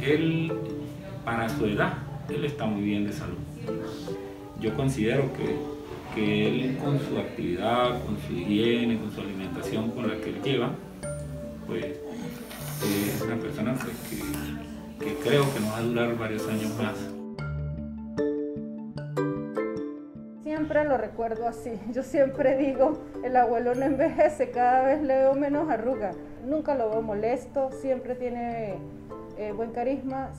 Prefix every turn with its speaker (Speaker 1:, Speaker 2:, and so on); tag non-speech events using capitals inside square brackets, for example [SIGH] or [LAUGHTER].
Speaker 1: él, para su edad, él está muy bien de salud. Yo considero que, que él con su actividad, con su higiene, con su alimentación, con la que él lleva, pues es una persona pues, que, que creo que nos va a durar varios años más.
Speaker 2: Siempre lo recuerdo así. [LAUGHS] Yo siempre digo, el abuelo no envejece, cada vez le veo menos arruga. Nunca lo veo molesto, siempre tiene eh, buen carisma.